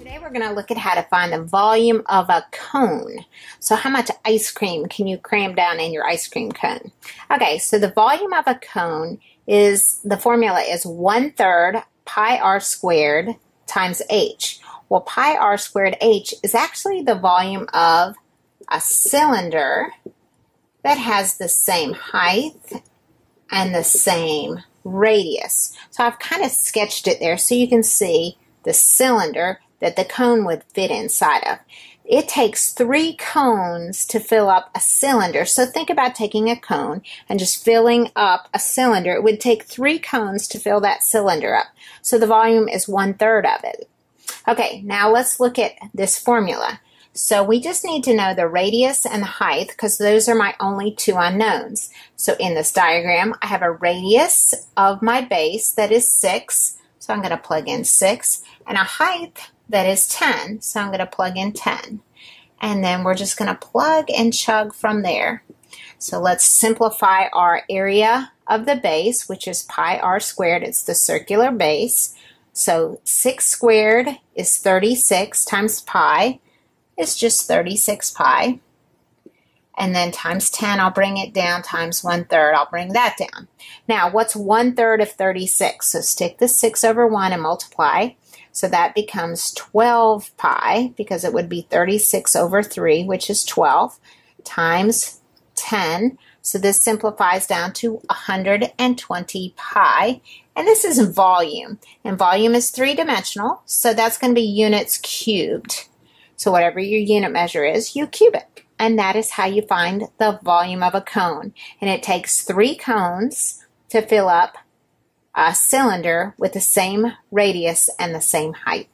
Today we're going to look at how to find the volume of a cone. So how much ice cream can you cram down in your ice cream cone? Okay, so the volume of a cone is, the formula is one third pi r squared times h. Well, pi r squared h is actually the volume of a cylinder that has the same height and the same radius. So I've kind of sketched it there so you can see the cylinder that the cone would fit inside of. It takes three cones to fill up a cylinder. So think about taking a cone and just filling up a cylinder. It would take three cones to fill that cylinder up. So the volume is one third of it. Okay, now let's look at this formula. So we just need to know the radius and the height because those are my only two unknowns. So in this diagram, I have a radius of my base that is 6. So I'm going to plug in 6. And a height that is 10. So I'm going to plug in 10. And then we're just going to plug and chug from there. So let's simplify our area of the base, which is pi r squared. It's the circular base. So 6 squared is 36 times pi is just 36 pi. And then times 10, I'll bring it down, times 1 third, I'll bring that down. Now, what's 1 third of 36? So stick the 6 over 1 and multiply. So that becomes 12 pi, because it would be 36 over 3, which is 12, times 10. So this simplifies down to 120 pi. And this is volume. And volume is three-dimensional, so that's going to be units cubed. So whatever your unit measure is, you cube it. And that is how you find the volume of a cone. And it takes three cones to fill up a cylinder with the same radius and the same height.